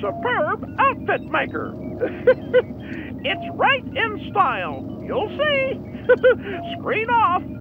superb outfit maker. it's right in style. You'll see. Screen off.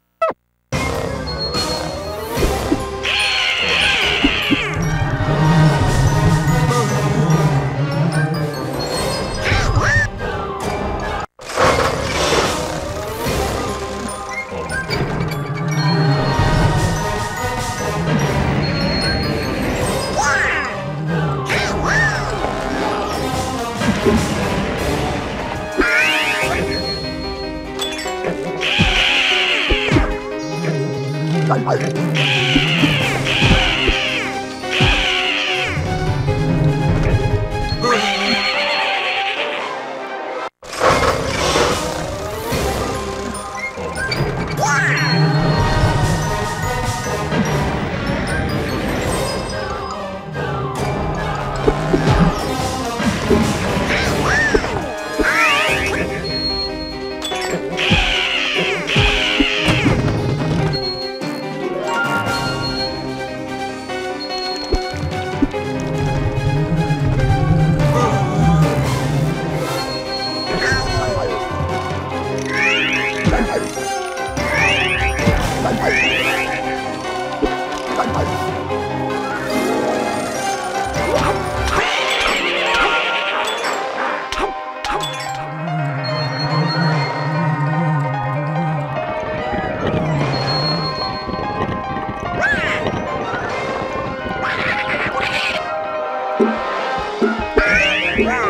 Wow.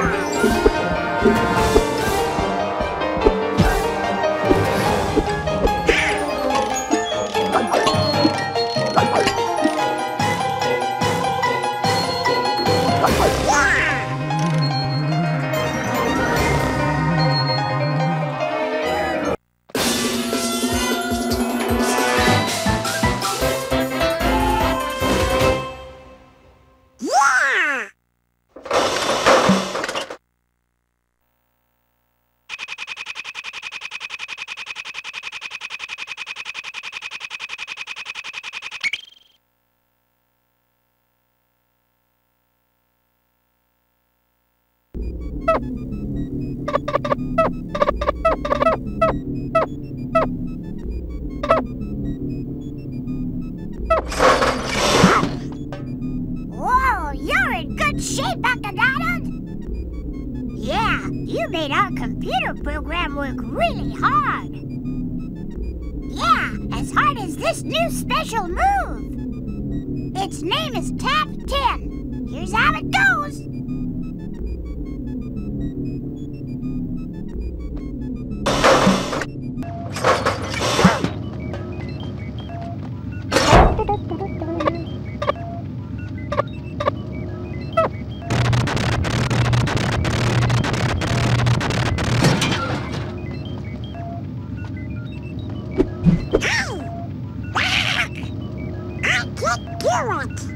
do.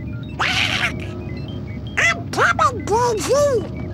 I'm coming, Daisy.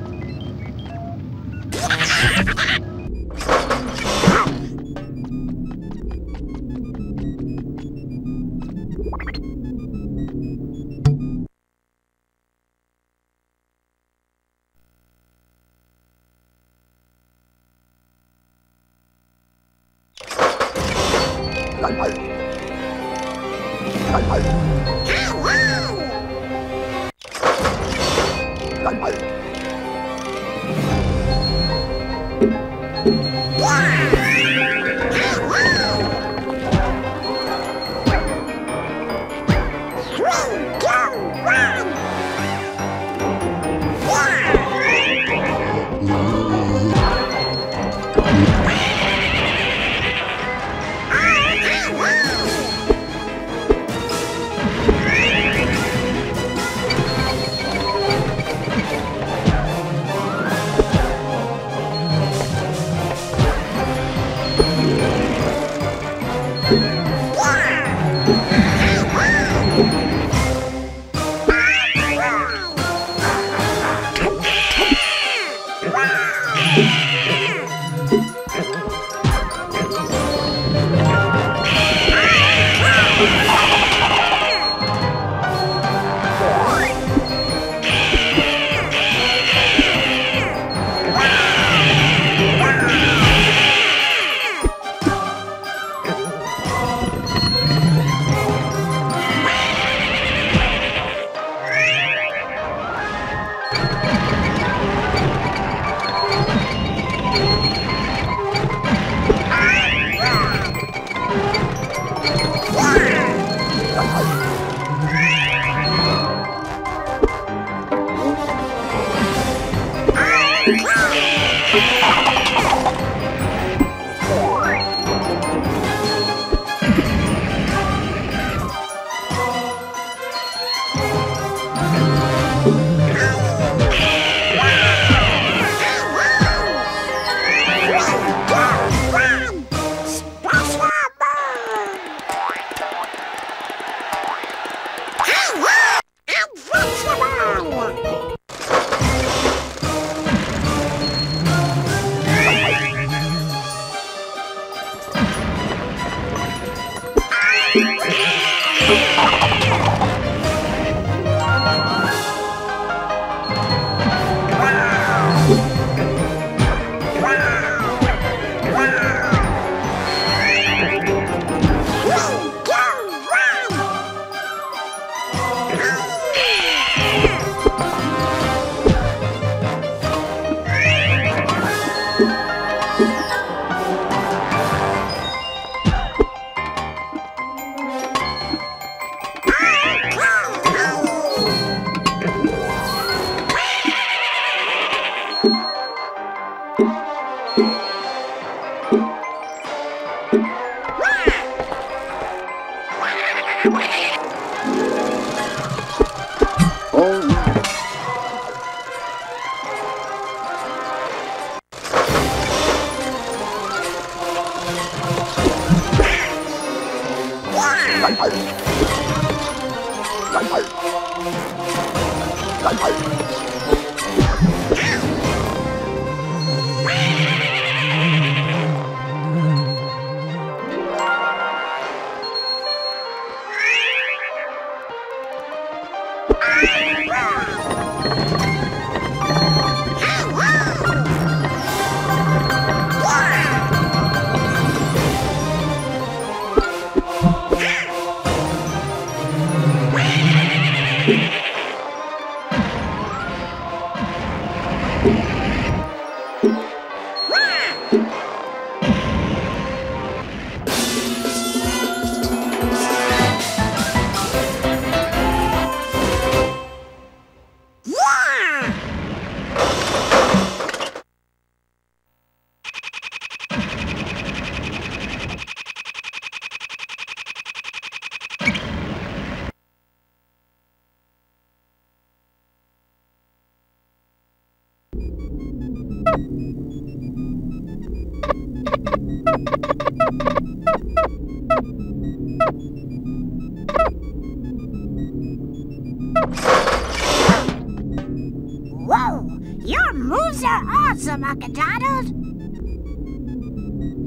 Whoa! Your moves are awesome, Uncle Donald!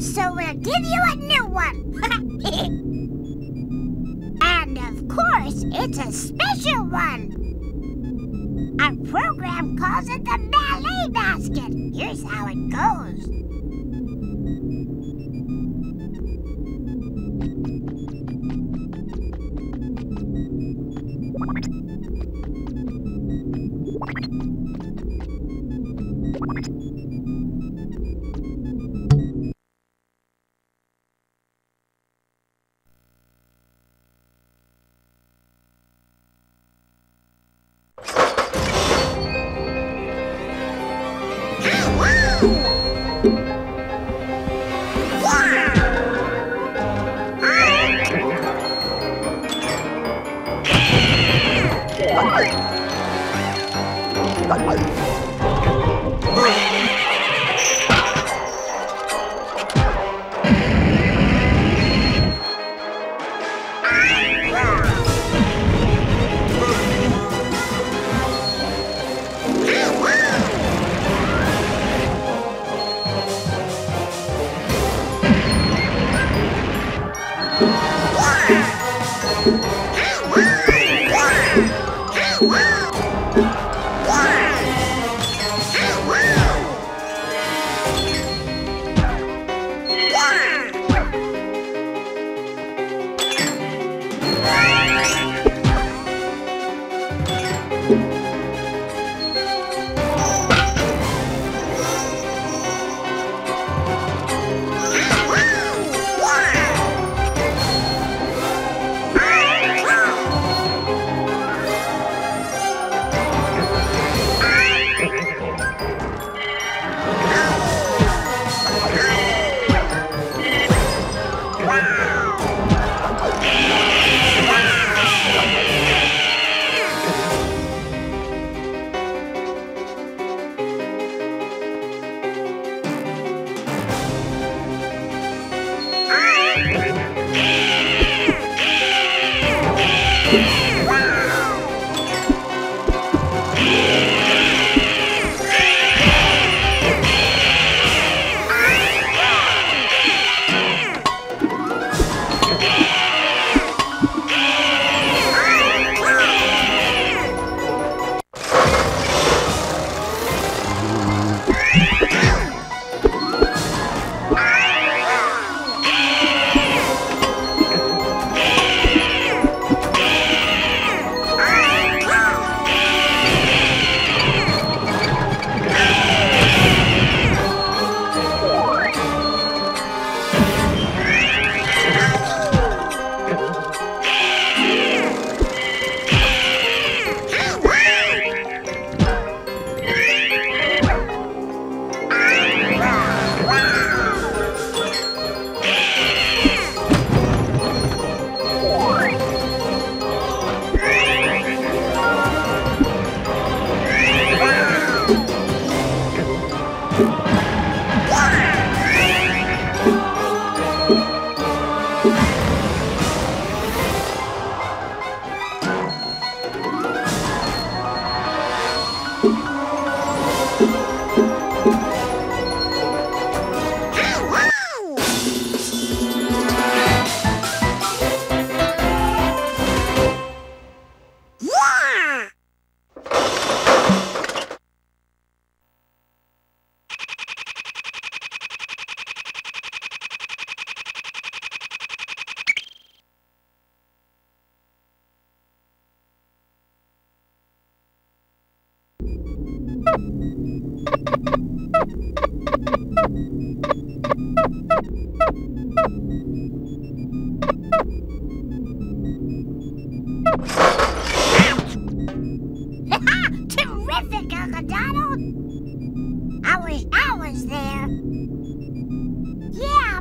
So we'll give you a new one! and of course, it's a special one! Our program calls it the ballet basket. Here's how it goes.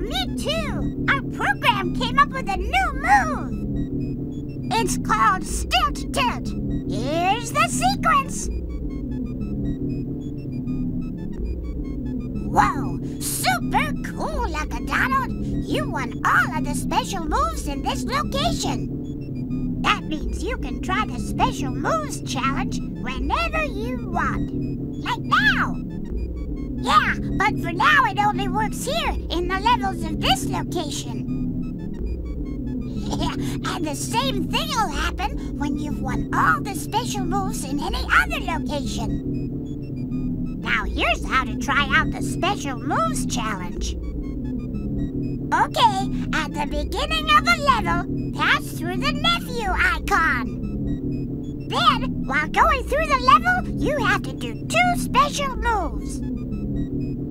Me too. Our program came up with a new move. It's called Stilt Tilt. Here's the sequence. Whoa, super cool Lucky Donald. You won all of the special moves in this location. That means you can try the Special Moves Challenge whenever you want. Like now. Yeah, but for now it only works here in the levels of this location. and the same thing will happen when you've won all the special moves in any other location. Now here's how to try out the Special Moves Challenge. Okay, at the beginning of a level, pass through the nephew icon. Then, while going through the level, you have to do two special moves.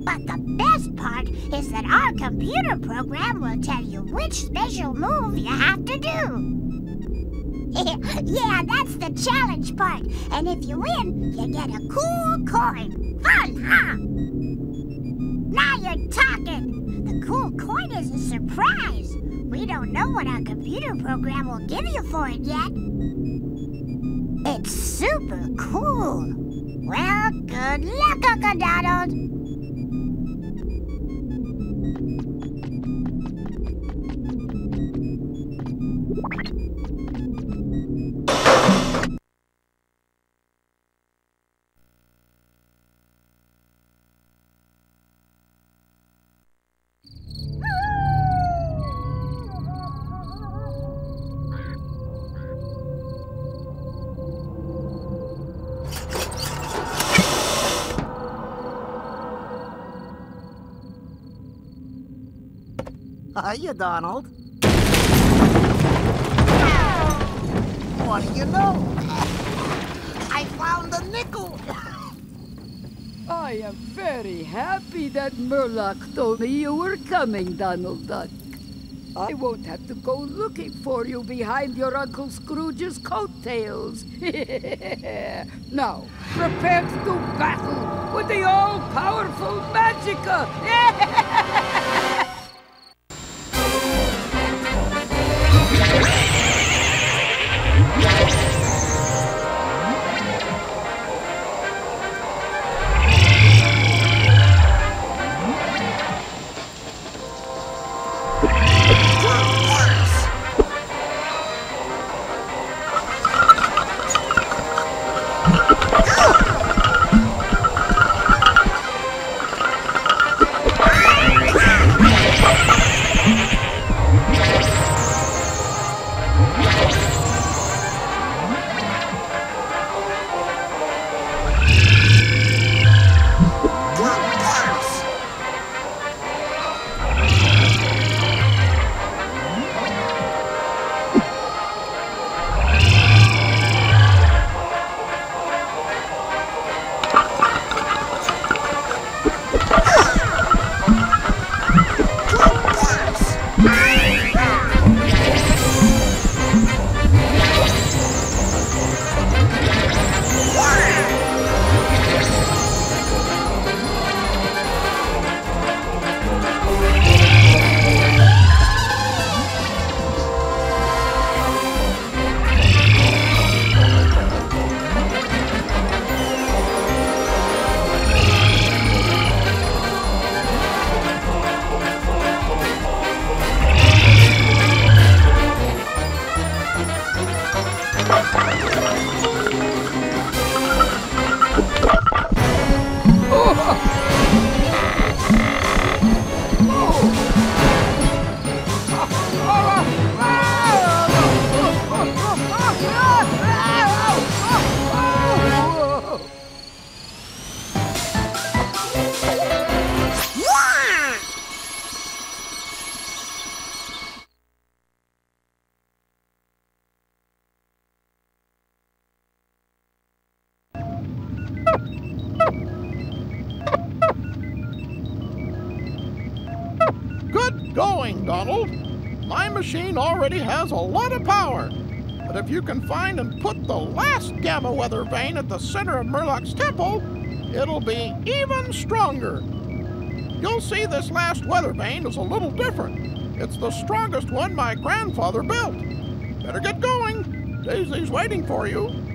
But the best part is that our computer program will tell you which special move you have to do. yeah, that's the challenge part. And if you win, you get a cool coin. Fun, huh? Now you're talking. The cool coin is a surprise. We don't know what our computer program will give you for it yet. It's super cool. Well, good luck, Uncle Donald. Hiya, Donald. What do you know? I found a nickel. I am very happy that Merlock told me you were coming, Donald Duck. I won't have to go looking for you behind your Uncle Scrooge's coattails. now, prepare to do battle with the all-powerful Magica! can find and put the last gamma weather vane at the center of Merlock's temple, it'll be even stronger. You'll see this last weather vane is a little different. It's the strongest one my grandfather built. Better get going. Daisy's waiting for you.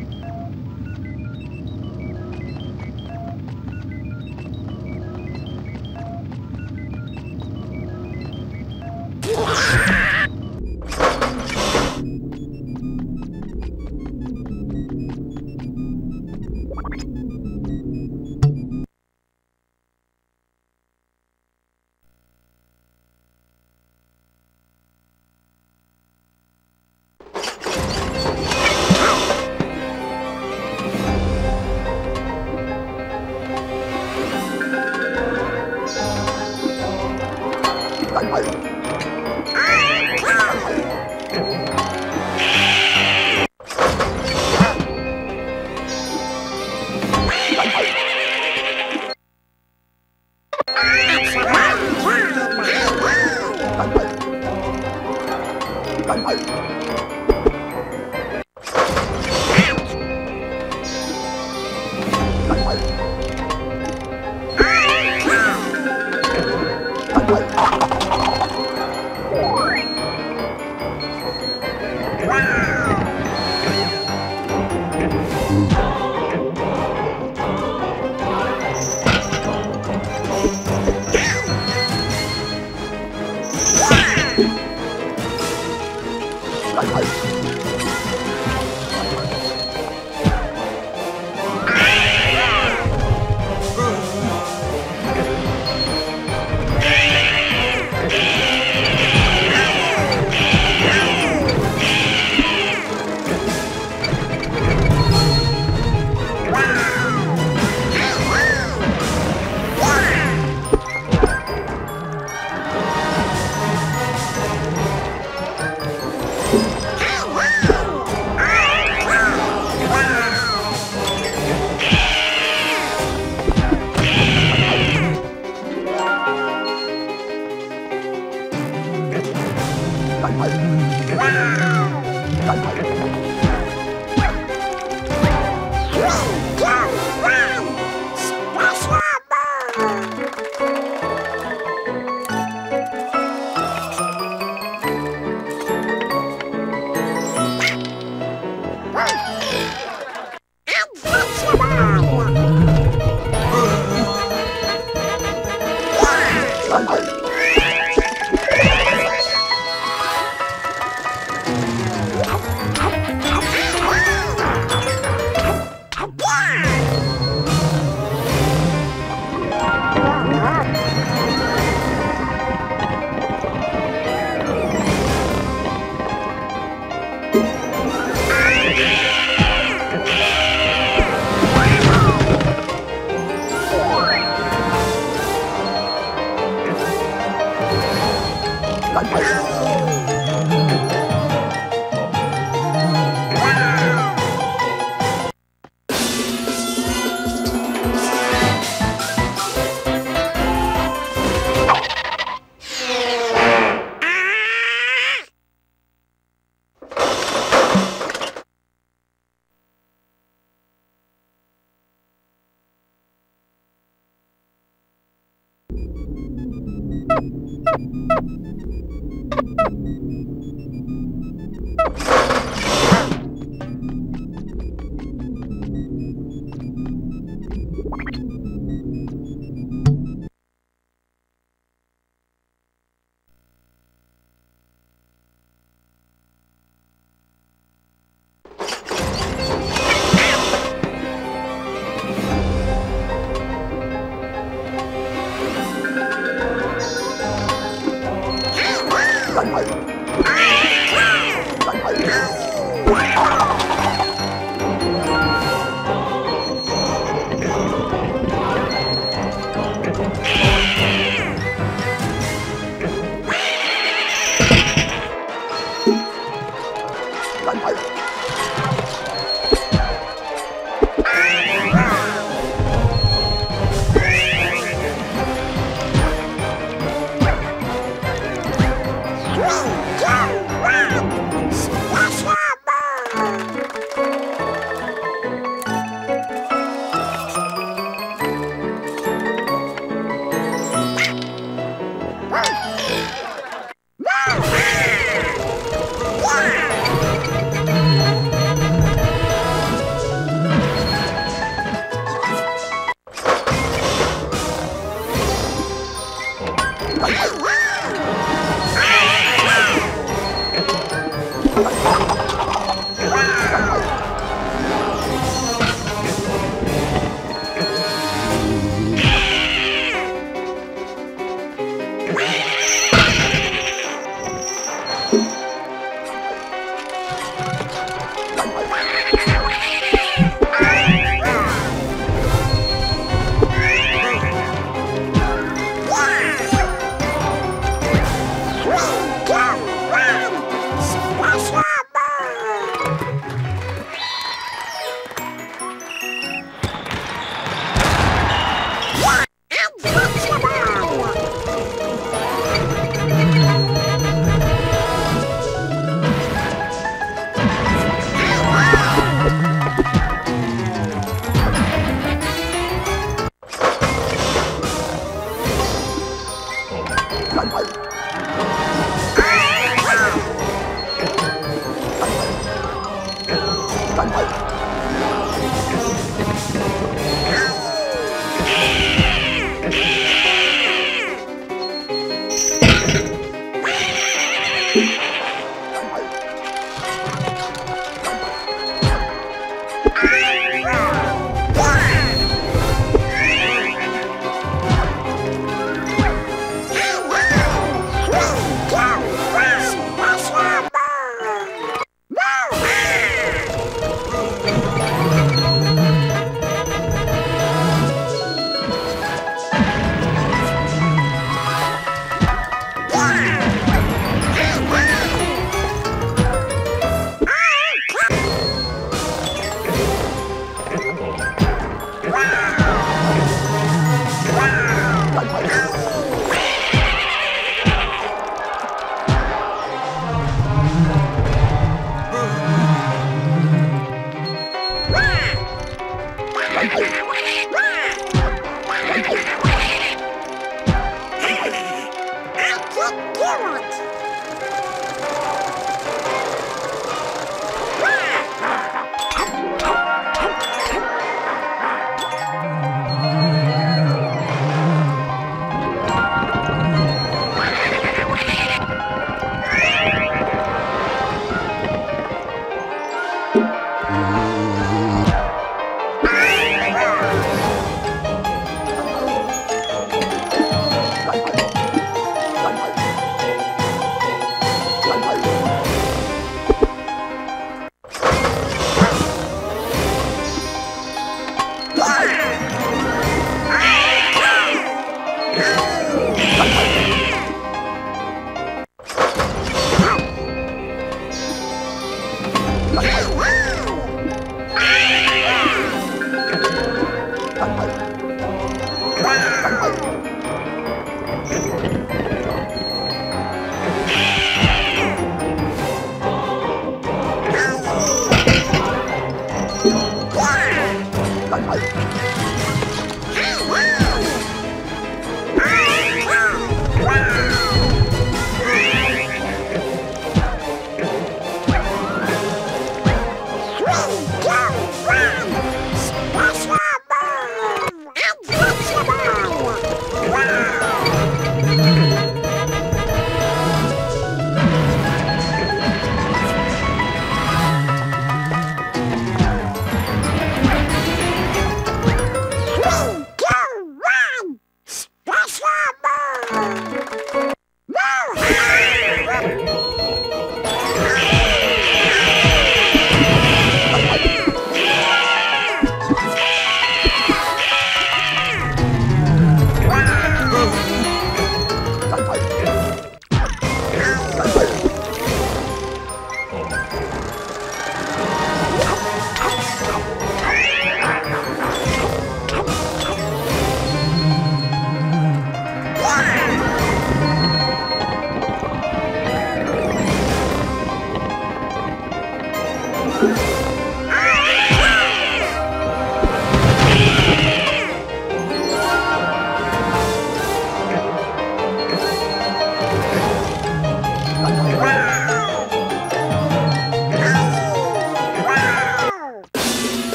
快，快，快。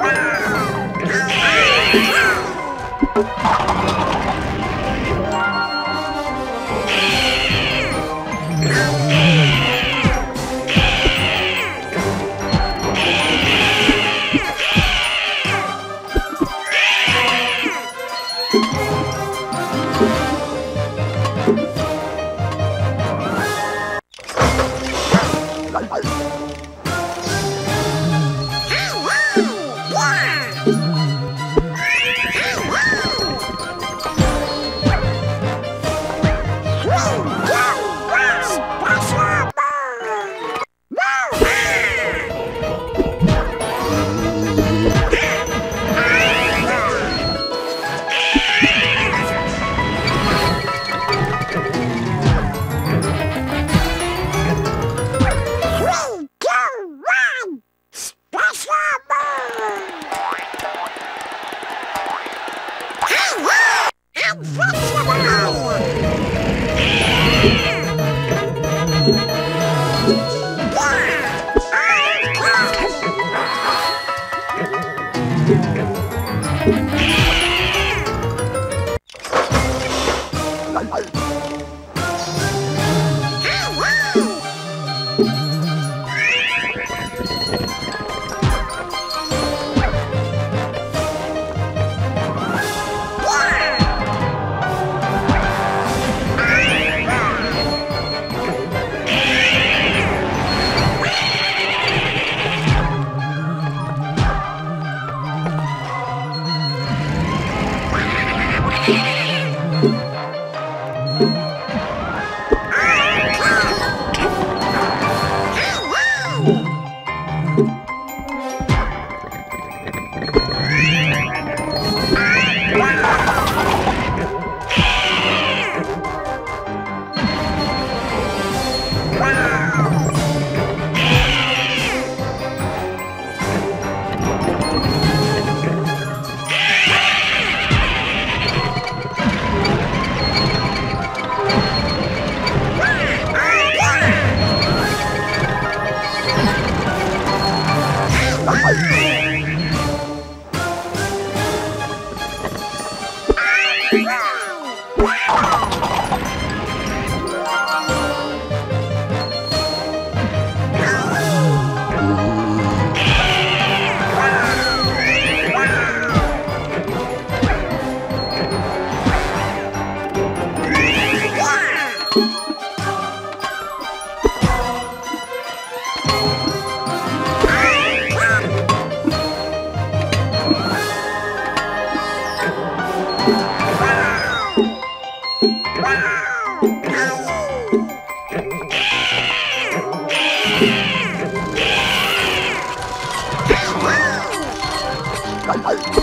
Ha ha ha! Oh, my God.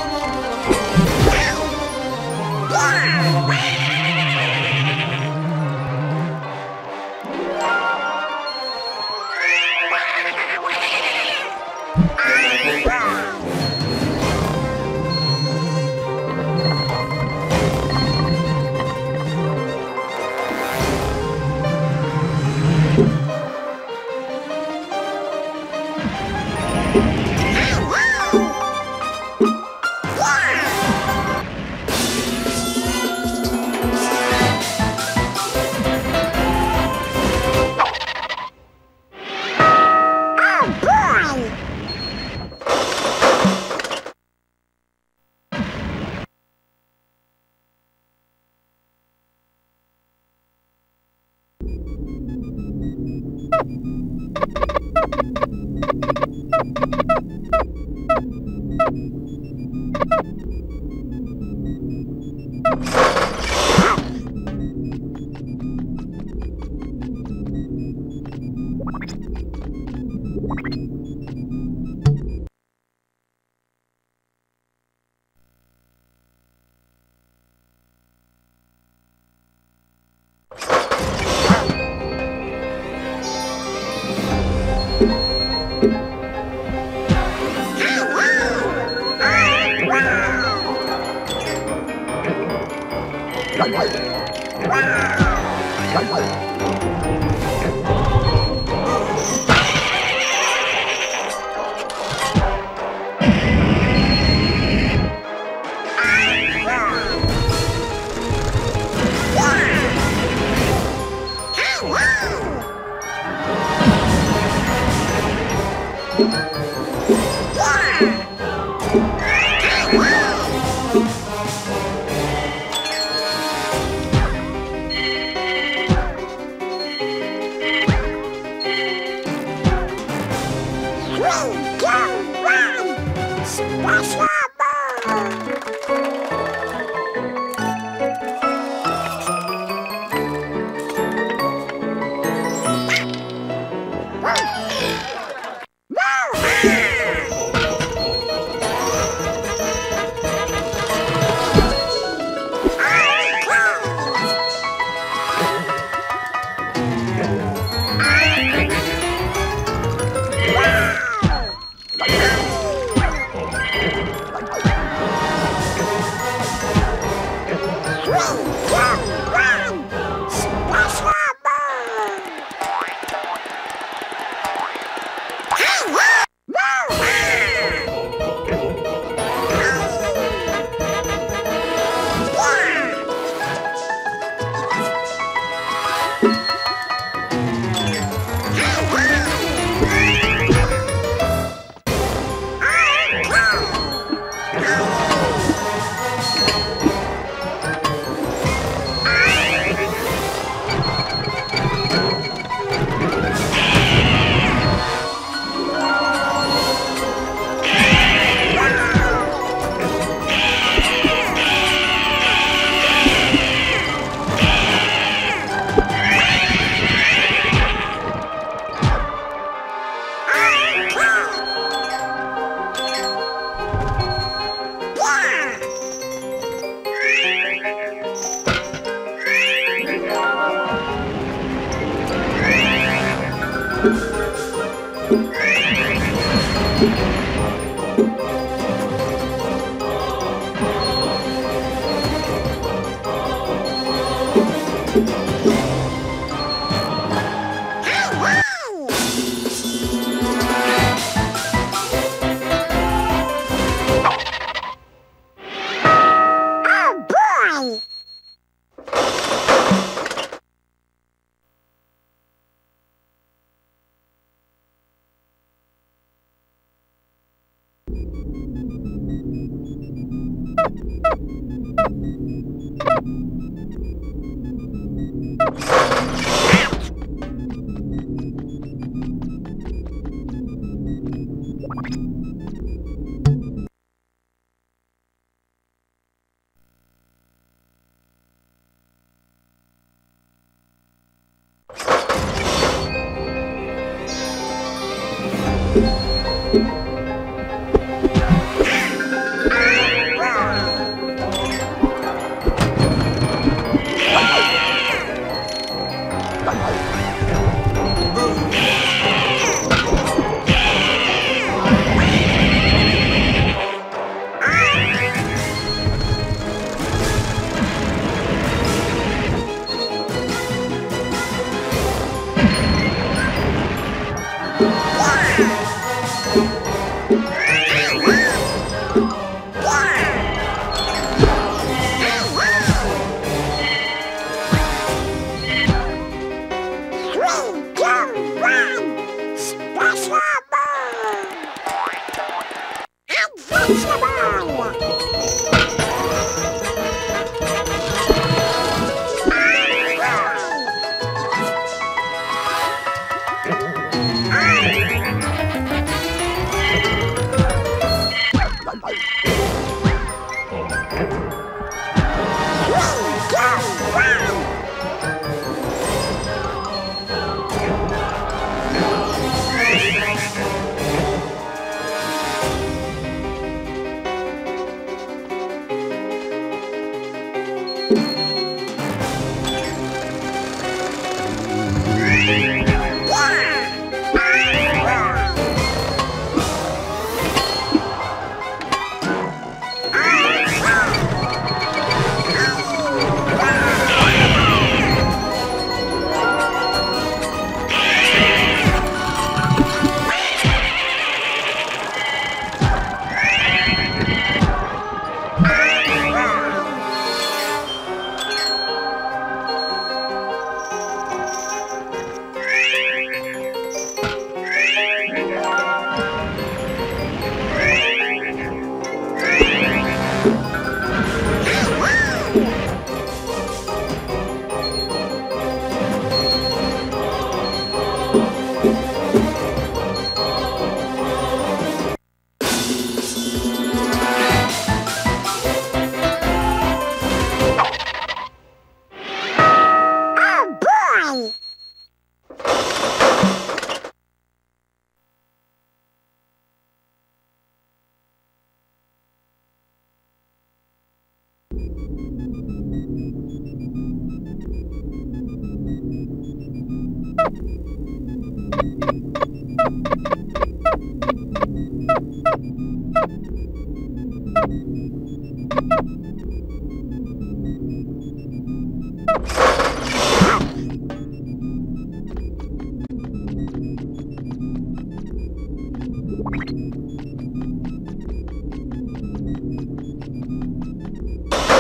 Wow!